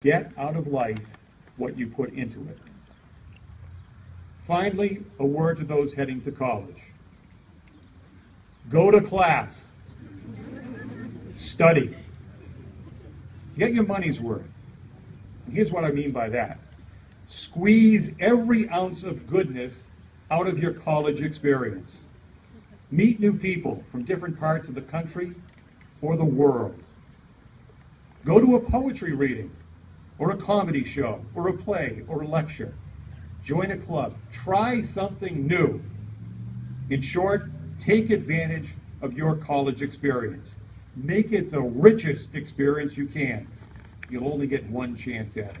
Get out of life what you put into it. Finally, a word to those heading to college. Go to class. Study. Get your money's worth. Here's what I mean by that. Squeeze every ounce of goodness out of your college experience. Meet new people from different parts of the country or the world. Go to a poetry reading or a comedy show or a play or a lecture. Join a club. Try something new. In short, take advantage of your college experience. Make it the richest experience you can. You'll only get one chance at it.